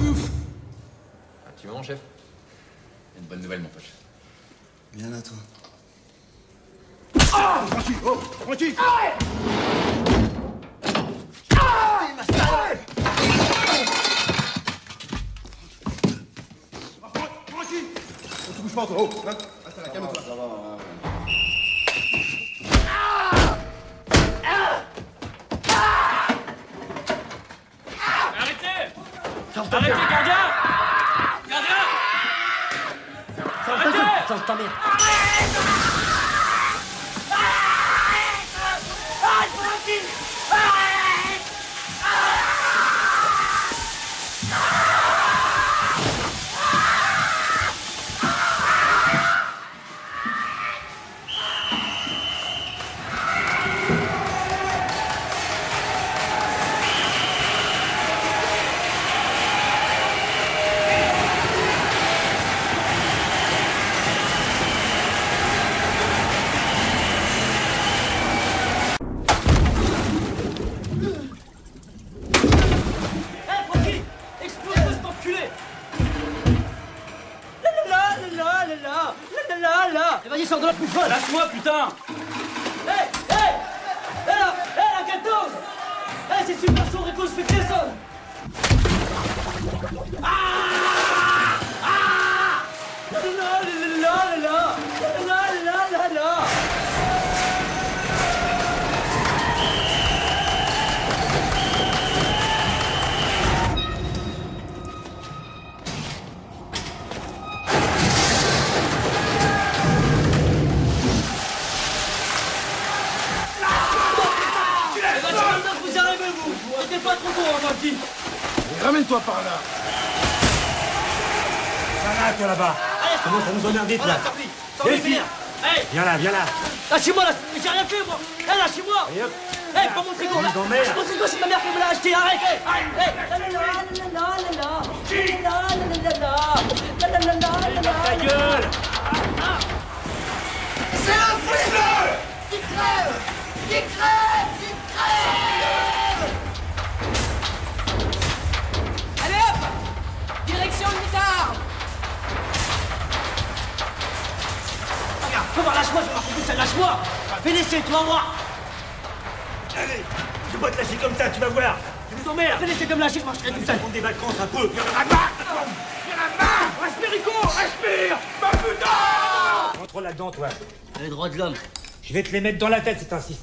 bouffe Un petit moment, chef. Une bonne nouvelle, mon pote. Bien à toi. Ah Franchi Oh Franchi Arrête Ah Arrête Franchi On te bouge pas, toi Oh Reste à la calme, toi. Ça ça. Ferme ta Arrêtez, gardien Gardien Là, la la là. Eh, vas-y, sors de la plus Lâche-moi, putain. Hé Hé Hé là Hé la 14 Hé, eh, c'est super chaud, Rico, je fais Ah Ramène-toi par là. Arrête, là-bas. Comment ça nous emmerdite, là Viens là, viens là. Lâchez-moi, là. J'ai rien fait, moi. Hé, lâchez-moi. Hé, prends mon frigo, là. C'est ma mère qui me l'a acheté. Arrête, Lâche-moi, pas ça, lâche-moi. Fais laisser, tu vas voir Allez, je vais pas te lâcher comme ça, tu vas voir. Je vous emmerde Fais laisser comme lâcher, je marcherai tout seul. On des vacances un peu, y'en a marre Y'en a marre Respire, Rico Respire. Ma putain. Entre là-dedans, toi. Les droits de l'homme. Je vais te les mettre dans la tête si t'insistes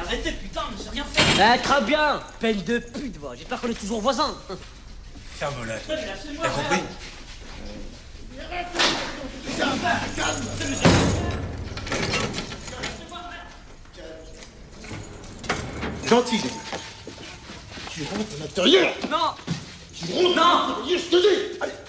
Arrêtez, putain, mais j'ai rien fait. Eh, très bien. Peine de pute, va J'espère qu'on est toujours voisins. Ferme-la. T'as compris Gentil, Tu rentres à l'intérieur. Non. Tu rentres à l'intérieur, je te dis.